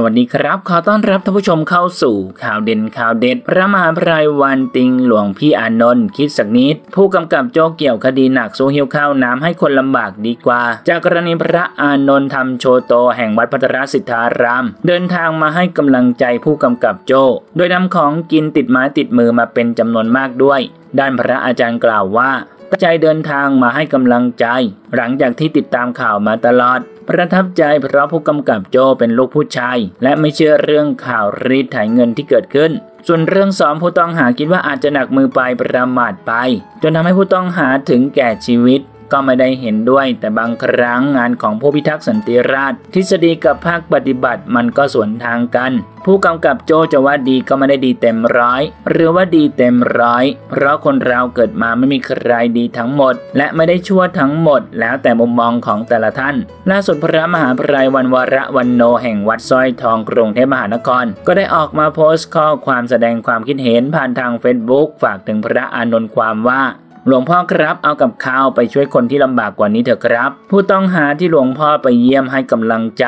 สวัสดีครับ ขอต้อนรับท่านผู้ชมเข้าสู่ข่าวเด่นข่าวเด็ด พระมหาภัยวันติงหลวงพี่อานนท์คิดสักนิด ผู้กำกับโจเกี่ยวคดีหนักสู้หิวข้าวน้ำให้คนลำบากดีกว่า จากกรณีพระอานนท์ทำโชโตแห่งวัดพัทรสิทธาราม เดินทางมาให้กำลังใจผู้กำกับโจ โดยนำของกินติดไม้ติดมือมาเป็นจำนวนมากด้วย ด้านพระอาจารย์กล่าวว่า ใจเดินทางมาให้กำลังใจ หลังจากที่ติดตามข่าวมาตลอด ประทับใจเพราะผู้กำกับโจเป็นลูกผู้ชาย และไม่เชื่อเรื่องข่าวรีดไถเงินที่เกิดขึ้น ส่วนเรื่องสอมผู้ต้องหาคิดว่าอาจจะหนักมือไปประมาทไป จนทำให้ผู้ต้องหาถึงแก่ชีวิต ก็ไม่ได้เห็นด้วย แต่บางครั้งงานของผู้พิทักษ์สันติราษฎร์ทฤษฎีกับภาคปฏิบัติมันก็สวนทางกัน ผู้กำกับโจจะว่าดีก็ไม่ได้ดีเต็มร้อยหรือว่าดีเต็มร้อย เพราะคนเราเกิดมาไม่มีใครดีทั้งหมด และไม่ได้ชั่วทั้งหมด แล้วแต่มุมมองของแต่ละท่าน ล่าสุดพระมหาภัยวันวระวันโนแห่งวัดสร้อยทองกรุงเทพมหานคร ก็ได้ออกมาโพสต์ข้อความแสดงความคิดเห็นผ่านทางเฟซบุ๊กฝากถึงพระอานนท์ความว่า หลวงพ่อครับเอากับข้าวไปช่วยคนที่ลำบากกว่านี้เถอะครับ ผู้ต้องหาที่หลวงพ่อไปเยี่ยมให้กำลังใจ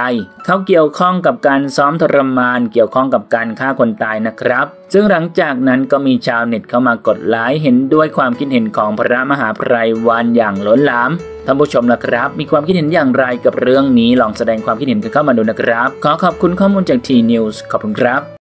เขาเกี่ยวข้องกับการซ้อมทรมาน เกี่ยวข้องกับการฆ่าคนตายนะครับ ซึ่งหลังจากนั้นก็มีชาวเน็ตเข้ามากดไลค์เห็นด้วยความคิดเห็นของพระมหาภัยวันอย่างล้นหลามท่านผู้ชมนะครับ มีความคิดเห็นอย่างไรกับเรื่องนี้ลองแสดงความคิดเห็นกันเข้ามาดูนะครับ ขอขอบคุณข้อมูลจากทีนิวส์ขอบคุณครับ